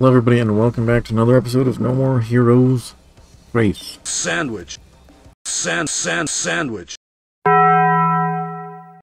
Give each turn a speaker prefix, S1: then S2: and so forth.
S1: Hello everybody and welcome back to another episode of No More Heroes Race.
S2: Sandwich. Sand, sand, sandwich.